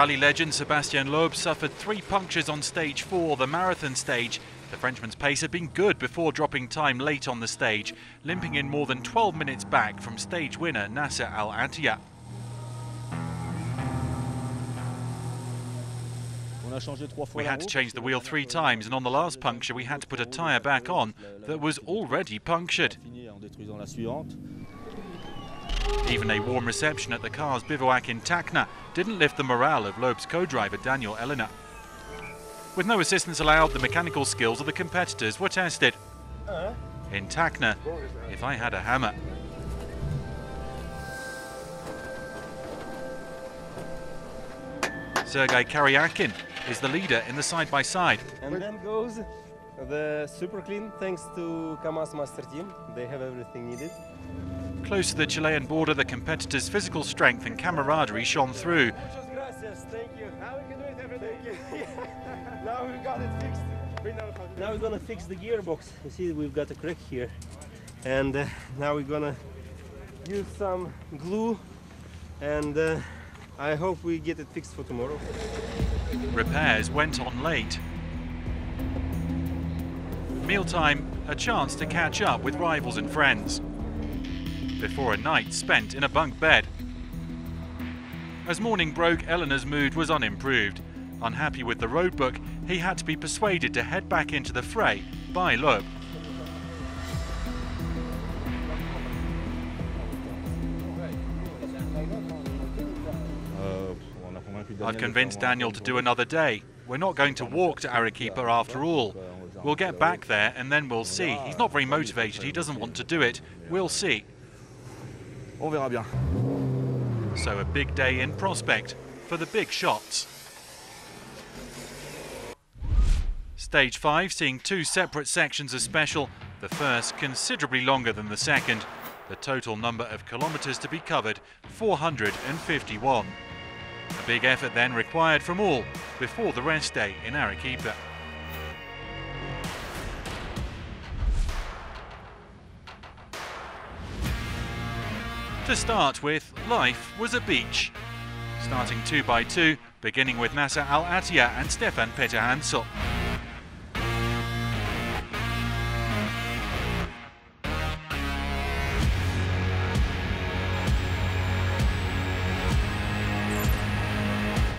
Rally legend Sebastien Loeb suffered three punctures on stage four, the marathon stage. The Frenchman's pace had been good before dropping time late on the stage, limping in more than 12 minutes back from stage winner Nasser Al Attiyah. We had to change the wheel three times, and on the last puncture, we had to put a tyre back on that was already punctured. Even a warm reception at the car's bivouac in Tacna didn't lift the morale of Loeb's co-driver Daniel Elena. With no assistance allowed, the mechanical skills of the competitors were tested. In Tacna, if I had a hammer. Sergei Karyakin is the leader in the side-by-side. -side. And then goes the super clean, thanks to Kamaz Master Team. They have everything needed. Close to the Chilean border, the competitors' physical strength and camaraderie shone through. Thank you. Now we can do it everything. now we've got it fixed. We now we're gonna fix the gearbox. You see, we've got a crack here, and uh, now we're gonna use some glue, and uh, I hope we get it fixed for tomorrow. Repairs went on late. Mealtime, a chance to catch up with rivals and friends. Before a night spent in a bunk bed. As morning broke, Elena's mood was unimproved. Unhappy with the roadbook, he had to be persuaded to head back into the fray by Loeb. I've convinced Daniel to do another day. We're not going to walk to Arequipa after all. We'll get back there and then we'll see. He's not very motivated, he doesn't want to do it. We'll see. On verra bien. So a big day in prospect for the big shots. Stage 5 seeing two separate sections of special, the first considerably longer than the second. The total number of kilometres to be covered, 451. A big effort then required from all before the rest day in Arequipa. To start with, life was a beach. Starting two by two, beginning with Nasser Al Attiyah and Stéphane Peterhansel.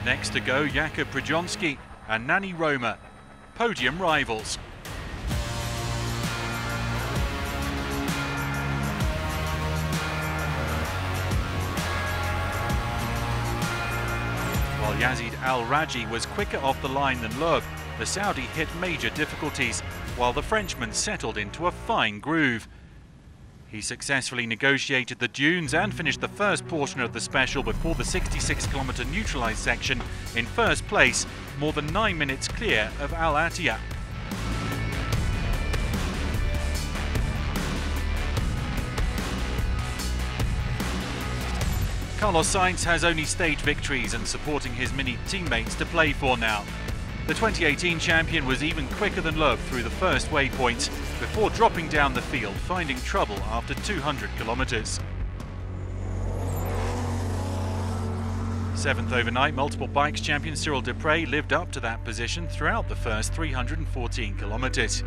Next to go, Jakub Przygoński and Nani Roma, podium rivals. While Yazeed Al Rajhi was quicker off the line than Loeb, the Saudi hit major difficulties, while the Frenchman settled into a fine groove. He successfully negotiated the dunes and finished the first portion of the special before the 66 kilometre neutralised section in first place, more than nine minutes clear of Al Carlos Sainz has only stage victories and supporting his mini teammates to play for now. The 2018 champion was even quicker than Loeb through the first waypoint before dropping down the field, finding trouble after 200 kilometres. Seventh overnight, multiple bikes champion Cyril Despres lived up to that position throughout the first 314 kilometres.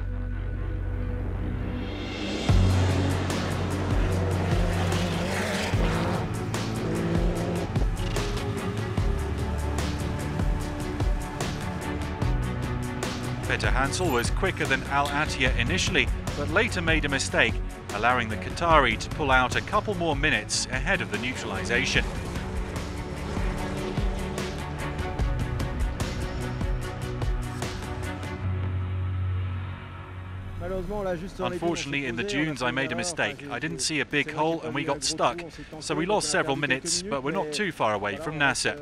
Peterhansel was quicker than Al Attiyah initially, but later made a mistake, allowing the Qatari to pull out a couple more minutes ahead of the neutralisation. Unfortunately, in the dunes, I made a mistake. I didn't see a big hole and we got stuck. So we lost several minutes, but we're not too far away from Nasser.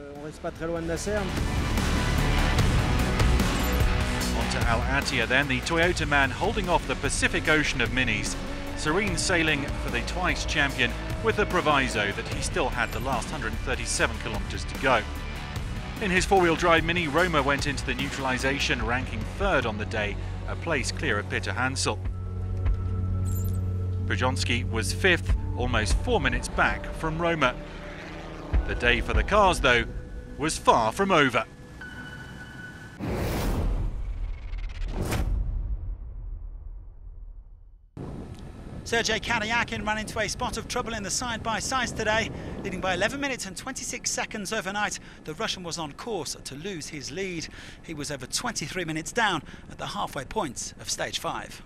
Al Attiyah then, the Toyota man holding off the Pacific Ocean of minis. Serene sailing for the twice champion with the proviso that he still had the last 137 kilometres to go. In his four-wheel drive Mini, Roma went into the neutralisation ranking third on the day, a place clear of Peter Hansel. Przygoński was fifth, almost four minutes back from Roma. The day for the cars, though, was far from over. Sergei Karyakin ran into a spot of trouble in the side-by-sides today, leading by 11 minutes and 26 seconds overnight. The Russian was on course to lose his lead. He was over 23 minutes down at the halfway point of stage 5.